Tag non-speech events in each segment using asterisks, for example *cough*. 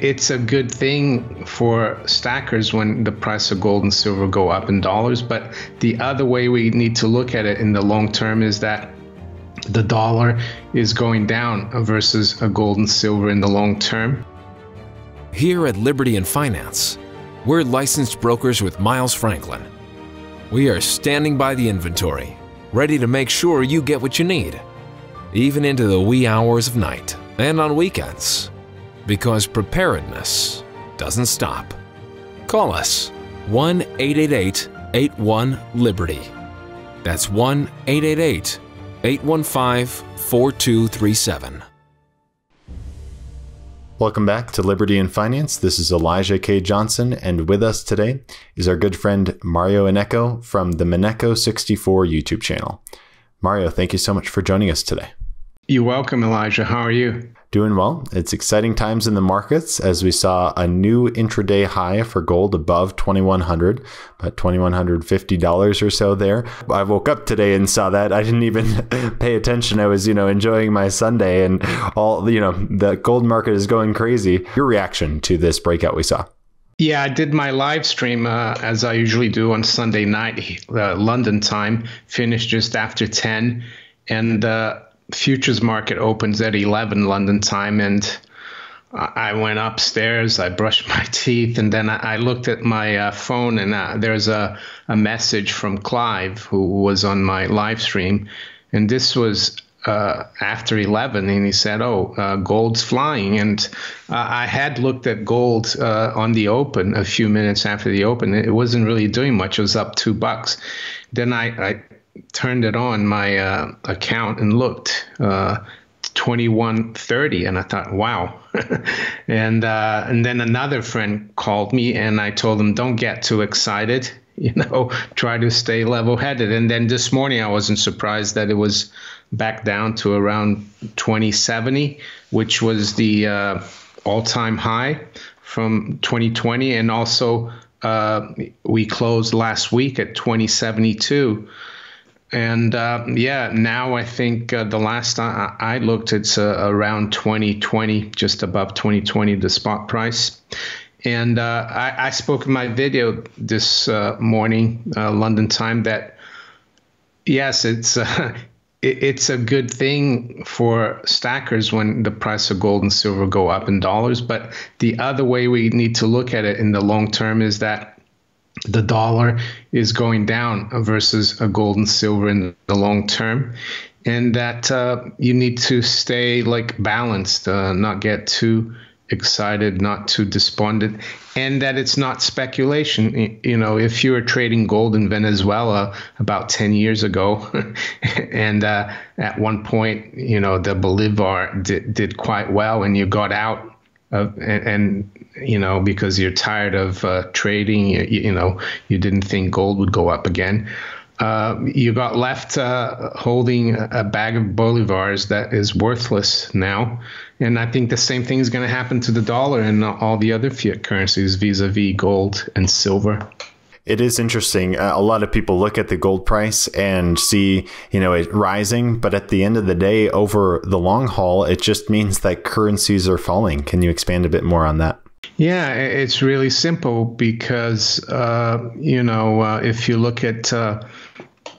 It's a good thing for stackers when the price of gold and silver go up in dollars, but the other way we need to look at it in the long term is that the dollar is going down versus a gold and silver in the long term. Here at Liberty and Finance, we're licensed brokers with Miles Franklin. We are standing by the inventory, ready to make sure you get what you need, even into the wee hours of night and on weekends, because preparedness doesn't stop. Call us 1 888 81 Liberty. That's 1 888 815 4237. Welcome back to Liberty and Finance. This is Elijah K. Johnson, and with us today is our good friend Mario Innecco from the Maneco64 YouTube channel. Mario, thank you so much for joining us today. You're welcome, Elijah. How are you? Doing well. It's exciting times in the markets as we saw a new intraday high for gold above 2100, about $2150 or so there. I woke up today and saw that. I didn't even *laughs* pay attention. I was, you know, enjoying my Sunday and all, you know, the gold market is going crazy. Your reaction to this breakout we saw? Yeah, I did my live stream uh, as I usually do on Sunday night, uh, London time, finished just after 10. And, uh, futures market opens at 11 London time, and I went upstairs, I brushed my *laughs* teeth, and then I looked at my uh, phone, and uh, there's a, a message from Clive, who was on my live stream. And this was uh, after 11, and he said, Oh, uh, gold's flying. And uh, I had looked at gold uh, on the open a few minutes after the open. It wasn't really doing much, it was up two bucks. Then I, I turned it on my uh, account and looked uh, 2130 and i thought wow. *laughs* And uh, and then another friend called me and i told him don't get too excited *laughs* you know try to stay level headed and then this morning i wasn't surprised that it was back down to around 2070 which was the uh, all-time high from 2020 and also uh, we closed last week at 2072 and uh, yeah, now I think uh, the last time I looked, it's uh, around 2020, just above 2020, the spot price. And uh, I, I, spoke in my video this uh, morning, uh, London time, that yes, it's *laughs* it, it's a good thing for stackers when the price of gold and silver go up in dollars. But the other way we need to look at it in the long term is that the dollar is going down versus a gold and silver in the long term. And that uh, you need to stay like balanced uh, not get too excited not too despondent. And that it's not speculation. You know if you were trading gold in venezuela about 10 years ago *laughs* and uh, at one point you know the bolivar did, did quite well and you got out uh, and, and, you know because you're tired of uh, trading you, you, know you didn't think gold would go up again. Uh, you got left uh, holding a bag of bolivars that is worthless now. And i think the same thing is going to happen to the dollar and all the other fiat currencies vis-a-vis gold and silver it is interesting. Uh, a lot of people look at the gold price and see, you know, it rising, but at the end of the day, over the long haul, it just means that currencies are falling. Can you expand a bit more on that? Yeah, it's really simple because, uh, you know, uh, if you look at uh,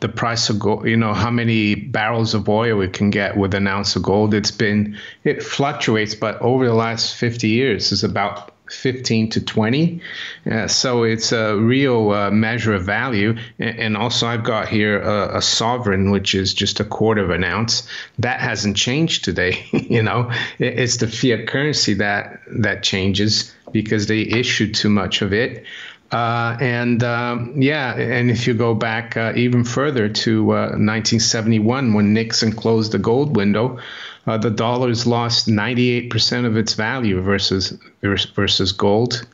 the price of gold, you know, how many barrels of oil we can get with an ounce of gold, it's been, it fluctuates, but over the last 50 years, is about 15 to 20. Uh, so it's a real uh, measure of value. And also, I've got here a, a, sovereign, which is just a quarter of an ounce. That hasn't changed today. *laughs* you know, it's the fiat currency that that changes because they issue too much of it. Uh, and um, yeah, and if you go back uh, even further to 1971, uh, when Nixon closed the gold window, uh, the dollar's lost 98% of its value versus versus gold.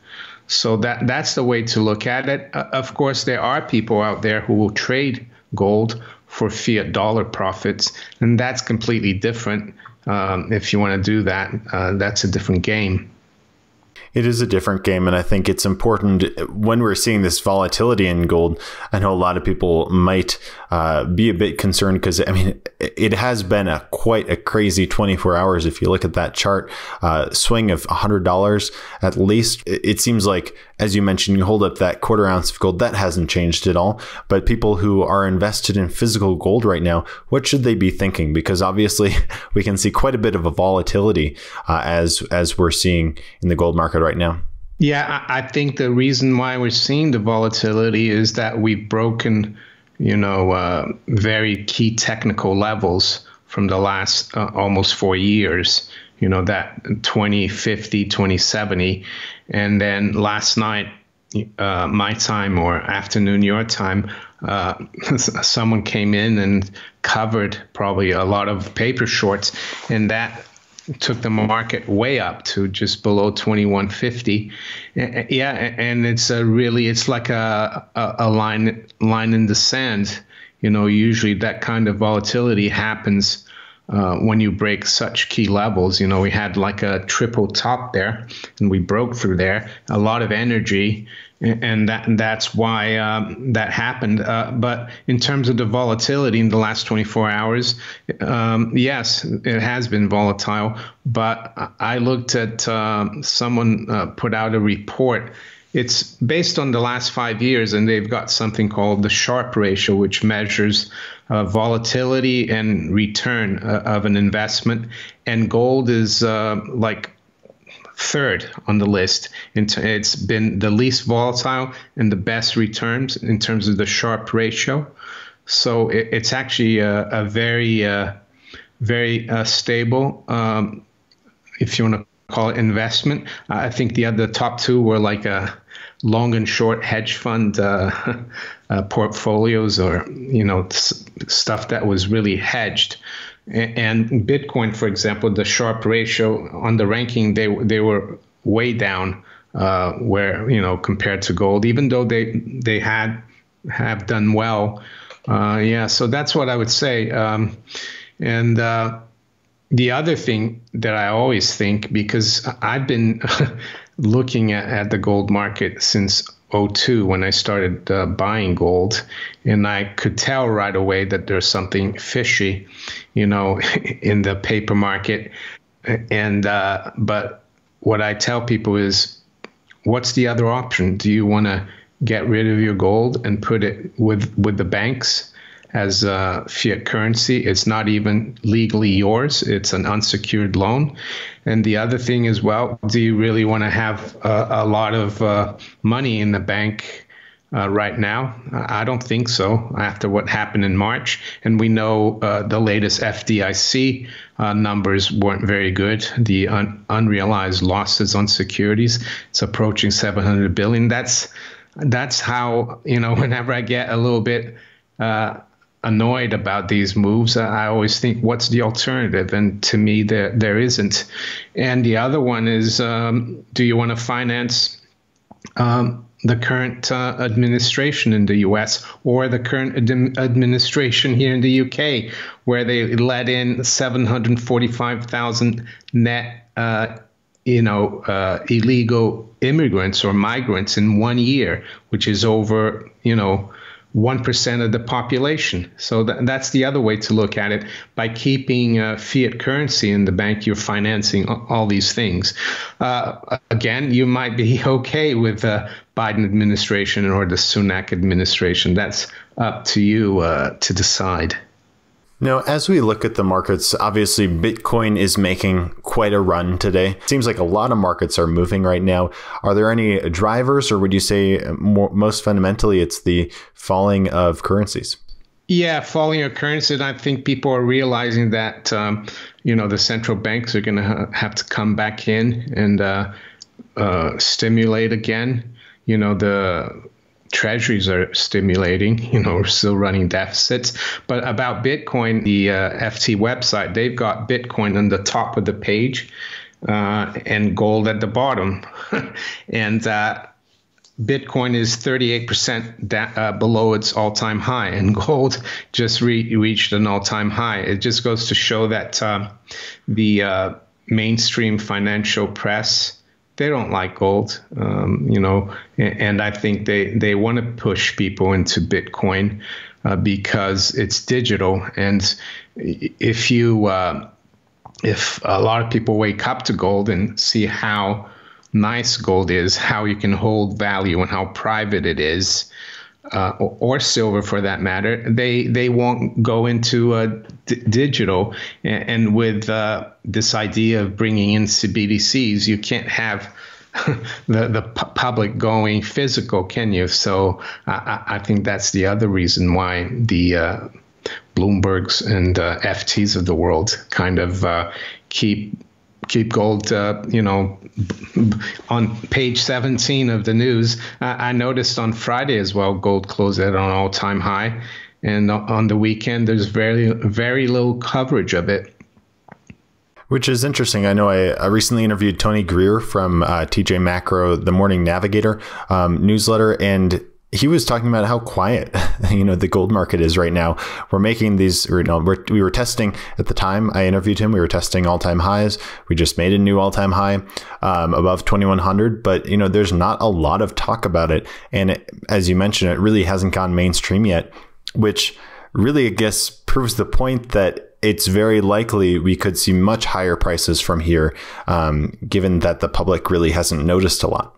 So that that's the way to look at it. Uh, of course, there are people out there who will trade gold for fiat dollar profits, and that's completely different. Um, if you want to do that, uh, that's a different game. It is a different game, and I think it's important when we're seeing this volatility in gold. I know a lot of people might uh, be a bit concerned because I mean it has been a quite a crazy 24 hours. If you look at that chart, uh, swing of hundred dollars at least. It seems like, as you mentioned, you hold up that quarter ounce of gold that hasn't changed at all. But people who are invested in physical gold right now, what should they be thinking? Because obviously *laughs* we can see quite a bit of a volatility uh, as as we're seeing in the gold market right now. Yeah, I think the reason why we're seeing the volatility is that we've broken, you know, uh, very key technical levels from the last uh, almost four years. You know, that 2050, 2070. And then last night, uh, my time or afternoon your time, uh, *laughs* someone came in and covered probably a lot of paper shorts, and that took the market way up to just below 2150 yeah and it's a really it's like a, a, line line in the sand you know usually that kind of volatility happens uh, when you break such key levels. You know, we had like a triple top there, and we broke through there. A lot of energy, and that that's why um, that happened. Uh, but in terms of the volatility in the last 24 hours, um, yes, it has been volatile. But I looked at uh, someone uh, put out a report it's based on the last five years, and they've got something called the Sharpe ratio, which measures uh, volatility and return uh, of an investment. And gold is uh, like third on the list. It's been the least volatile and the best returns in terms of the Sharpe ratio. So it's actually a, a very, uh, very uh, stable, um, if you want to call it investment. I think the other top two were like a long and short hedge fund uh, *laughs* uh, portfolios or you know stuff that was really hedged. And Bitcoin, for example, the Sharpe ratio on the ranking, they they were way down uh, where you know compared to gold, even though they they had have done well. Uh, yeah, so that's what I would say. Um, and uh, the other thing that I always think, because I've been *laughs* looking at, at the gold market since 02 when I started uh, buying gold, and I could tell right away that there's something fishy, you know, *laughs* in the paper market. And uh, but what I tell people is, what's the other option? Do you want to get rid of your gold and put it with with the banks? As a fiat currency. It's not even legally yours, it's an unsecured loan. And the other thing as well, do you really want to have a, a lot of uh, money in the bank? Uh, right now? I don't think so after what happened in March. And we know uh, the latest FDIC uh, numbers weren't very good. The un- unrealized losses on securities, it's approaching 700 billion. That's, that's how, you know, *laughs* whenever I get a little bit uh, annoyed about these moves. I always think, what's the alternative? And to me, there there isn't. And the other one is, um, do you want to finance um, the current uh, administration in the U.S. or the current ad- administration here in the UK, where they let in 745,000 net, uh, you know, uh, illegal immigrants or migrants in one year, which is over, you know 1% of the population. So th- that's the other way to look at it. By keeping uh, fiat currency in the bank, you're financing all these things. Uh, again, you might be *laughs* okay with the Biden administration or the Sunak administration. That's up to you uh, to decide. Now, as we look at the markets, obviously Bitcoin is making quite a run today. It seems like a lot of markets are moving right now. Are there any drivers, or would you say more, most fundamentally it's the falling of currencies? Yeah, falling of currencies. I think people are realizing that um, you know the central banks are going to have to come back in and uh, uh, stimulate again. You know the treasuries are stimulating. *laughs* You know, we're still running deficits. But about Bitcoin, the uh, FT website, they've got Bitcoin on the top of the page uh, and gold at the bottom. *laughs* and uh, Bitcoin is 38% da- uh, below its all time high, and gold *laughs* just re- reached an all time high. It just goes to show that uh, the uh, mainstream financial press they don't like gold, um, you know, and, I think they, they want to push people into Bitcoin uh, because it's digital. And if you, uh, if a lot of people wake up to gold and see how nice gold is, how you can hold value and how private it is, uh, or, or, silver for that matter, they they won't go into uh, d- digital. And, and with uh, this idea of bringing in CBDCs, you can't have *laughs* the the pu- public going physical, can you? So I, I, think that's the other reason why the uh, Bloomberg's and uh, FTs of the world kind of uh, keep keep gold, uh, you know, on page 17 of the news. I, I noticed on Friday as well, gold closed at an all time high. And on the weekend, there's very, very little coverage of it. Which is interesting. I know I, I recently interviewed Tony Greer from uh, TG Macro, the Morning Navigator um, newsletter, and he was talking about how quiet *laughs* you know the gold market is right now. We're making these you know we're, we were testing at the time i interviewed him we were testing all-time highs. We just made a new all-time high um, above 2100 but you know there's not a lot of talk about it. And it, as you mentioned it really hasn't gone mainstream yet which really i guess proves the point that it's very likely we could see much higher prices from here um, given that the public really hasn't noticed a lot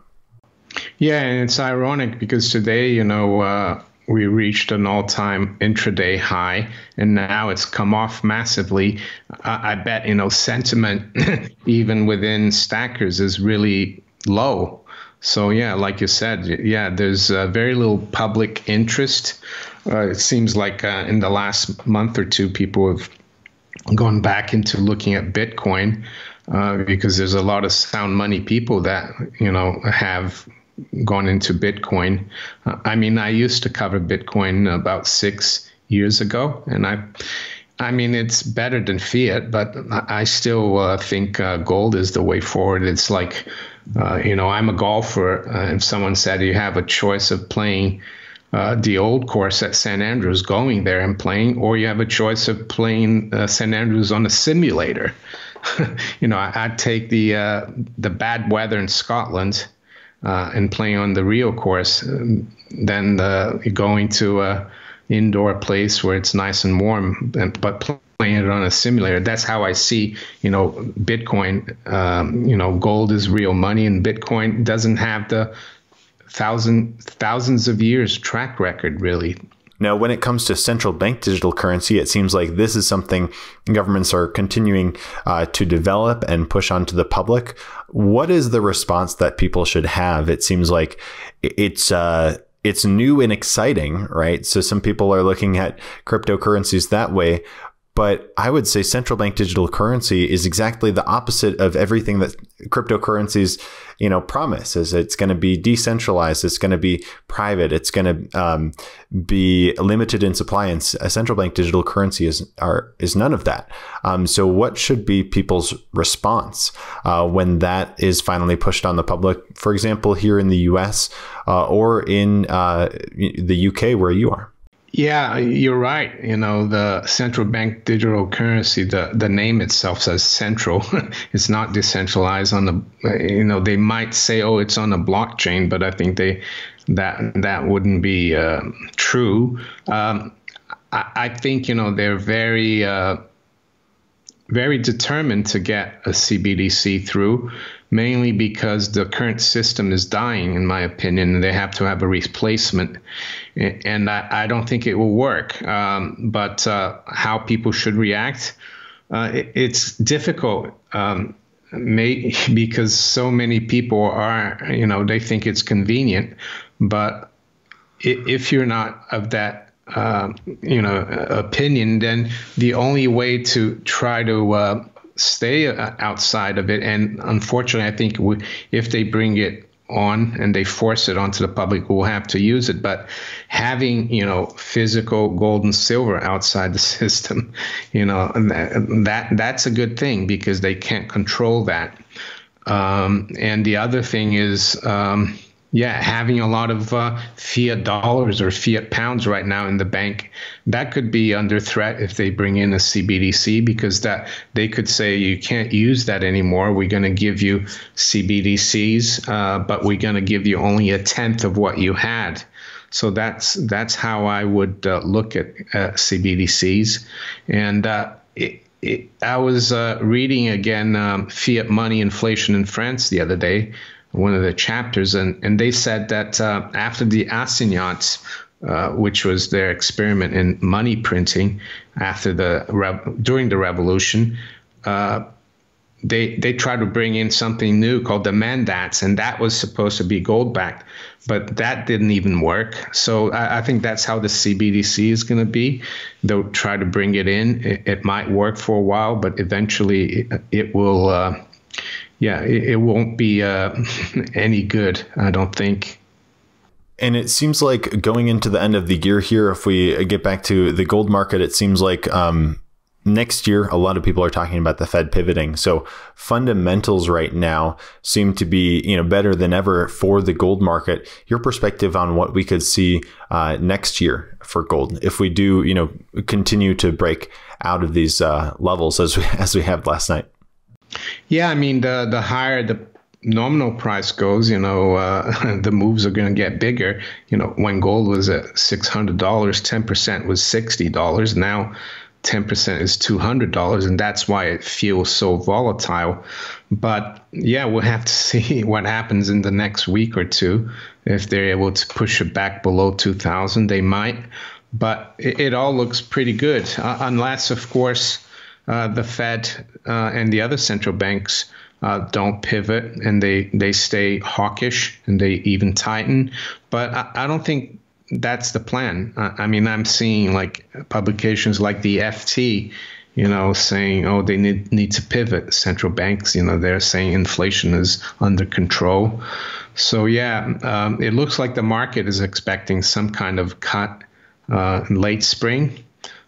yeah, and it's ironic because today, you know, uh, we reached an all-time intraday high, and now it's come off massively. I, I bet you know sentiment, *clears throat* even within stackers, is really low. So yeah, like you said, yeah, there's uh, very little public interest. Uh, it seems like uh, in the last month or two, people have gone back into looking at Bitcoin. Uh, because there's a lot of sound money people that you know have gone into Bitcoin. Uh, I mean, I used to cover Bitcoin about six years ago, and I, I mean, it's better than fiat, but I still uh, think uh, gold is the way forward. It's like, uh, you know, I'm a golfer. Uh, if someone said you have a choice of playing. Uh, the old course at St Andrews, going there and playing, or you have a choice of playing St Andrews on a simulator. *laughs* you know, I, would take the the bad weather in Scotland uh, and playing on the real course um, than uh, going to a indoor place where it's nice and warm, and, but playing it on a simulator. That's how I see, you know, Bitcoin. Um, you know, gold is real money, and Bitcoin doesn't have the thousand thousands of years track record really now, when it comes to central bank digital currency, it seems like this is something governments are continuing uh, to develop and push onto the public. What is the response that people should have? It seems like it's uh, it's new and exciting, right? So some people are looking at cryptocurrencies that way. But I would say central bank digital currency is exactly the opposite of everything that cryptocurrencies, you know, promise. Is it's going to be decentralized, it's going to be private, it's going to um, be limited in supply. And a central bank digital currency is are is none of that. Um, so, what should be people's response uh, when that is finally pushed on the public? For example, here in the U.S. Uh, or in uh, the U.K., where you are. Yeah, you're right. You know, the central bank digital currency, the, the name itself says central. *laughs* it's not decentralized on the, you know, they might say, oh, it's on a blockchain, but I think they, that, that wouldn't be uh, true. Um, I, I, think, you know, they're very, uh, very determined to get a CBDC through mainly because the current system is dying, in my opinion, and they have to have a replacement. And I, I don't think it will work. Um, but uh, how people should react, uh, it, it's difficult. Um, may, *laughs* because so many people are, you know, they think it's convenient, but if you're not of that uh, you know opinion, then the only way to try to uh, stay uh, outside of it. And unfortunately, I think we, if they bring it on and they force it onto the public, we'll have to use it. But having you know physical gold and silver outside the *laughs* system, you know that that's a good thing because they can't control that. Um, and the other thing is. Um, yeah, having a lot of uh, fiat dollars or fiat pounds right now in the bank, that could be under threat if they bring in a CBDC because that they could say you can't use that anymore. We're going to give you CBDCs, uh, but we're going to give you only a tenth of what you had. So that's that's how I would uh, look at CBDCs, and uh, it, it, I was uh, reading again um, fiat money inflation in France the other day one of the chapters, and, and they said that uh, after the assignats, uh, which was their experiment in money printing after the during the revolution, uh, they they tried to bring in something new called the mandats, and that was supposed to be gold backed, but that didn't even work. So I, I think that's how the CBDC is going to be. They'll try to bring it in. It, it, might work for a while, but eventually it, it will uh, yeah, it, it won't be uh, *laughs* any good, I don't think. And it seems like going into the end of the year here, if we get back to the gold market, it seems like um, next year, a lot of people are talking about the Fed pivoting. So fundamentals right now seem to be, you know, better than ever for the gold market. Your perspective on what we could see uh, next year for gold if we do, you know, continue to break out of these uh, levels as we *laughs* as we have last night. Yeah, I mean the the higher the nominal price goes, you know, uh, *laughs* the moves are going to get bigger. You know, when gold was at six hundred dollars, ten percent was sixty dollars. Now, ten percent is two hundred dollars, and that's why it feels so volatile. But yeah, we'll have to *laughs* see what happens in the next week or two. If they're able to push it back below two thousand, they might. But it, it all looks pretty good, uh, unless, of course uh, the Fed uh, and the other central banks uh, don't pivot and they, they stay hawkish and they even tighten. But I, I don't think that's the plan. I mean, I'm seeing like publications like the FT, you know, saying, oh, they need, need to pivot. Central banks, you know, they're saying inflation is under control. So, yeah, um, it looks like the market is expecting some kind of cut uh, in late spring.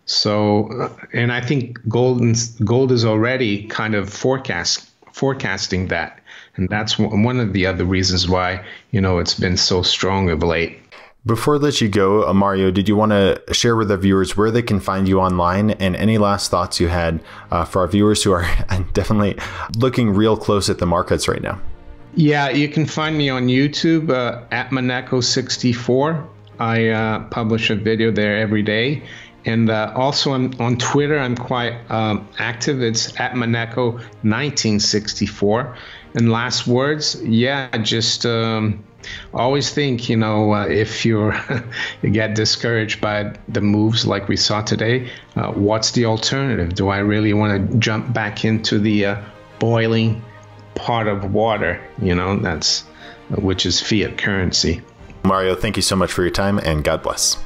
So, and I think gold gold is already kind of forecast forecasting that, and that's one of the other reasons why you know it's been so strong of late. Before I let you go, uh, Mario, did you want to share with our viewers where they can find you online and any last thoughts you had uh, for our viewers who are *laughs* definitely looking real close at the markets right now? Yeah, you can find me on YouTube uh, at Maneco64. I uh, publish a video there every day. And uh, also on, on Twitter, I'm quite um, active. It's at Maneco1964. And last words, yeah, just um, always think, you know, uh, if you're *laughs* you get discouraged by the moves like we saw today, uh, what's the alternative? Do I really want to jump back into the uh, boiling pot of water? You know, that's which is fiat currency. Mario, thank you so much for your time and God bless.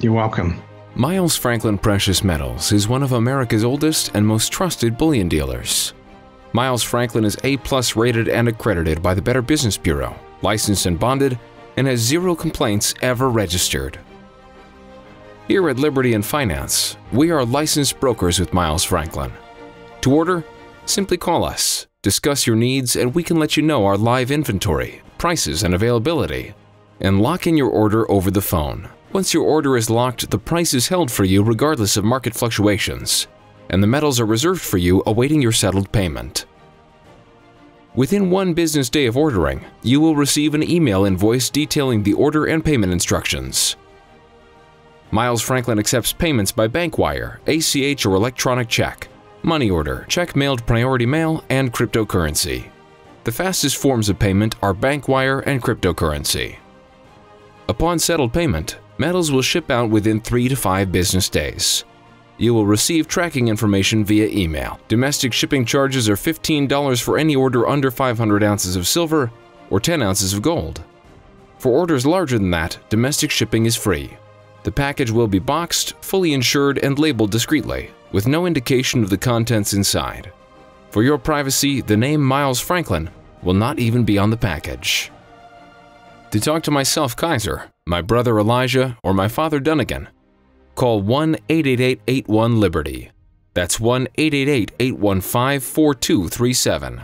You're welcome. Miles Franklin Precious Metals is one of America's oldest and most trusted bullion dealers. Miles Franklin is A-plus rated and accredited by the Better Business Bureau, licensed and bonded, and has zero complaints ever registered. Here at Liberty and Finance, we are licensed brokers with Miles Franklin. To order, simply call us, discuss your needs, and we can let you know our live inventory, prices, and availability, and lock in your order over the phone. Once your order is locked, the price is held for you regardless of market fluctuations, and the metals are reserved for you awaiting your settled payment. Within one business day of ordering, you will receive an email invoice detailing the order and payment instructions. Miles Franklin accepts payments by bank wire, ACH or electronic check, money order, check mailed priority mail, and cryptocurrency. The fastest forms of payment are bank wire and cryptocurrency. Upon settled payment, metals will ship out within 3 to 5 business days. You will receive tracking information via email. Domestic shipping charges are $15 for any order under 500 ounces of silver or 10 ounces of gold. For orders larger than that, domestic shipping is free. The package will be boxed, fully insured, and labeled discreetly, with no indication of the contents inside. For your privacy, the name Miles Franklin will not even be on the package. To talk to myself, Kaiser, my brother Elijah, or my father Dunagun, call 1 888 81 Liberty. That's 1 888 815 4237.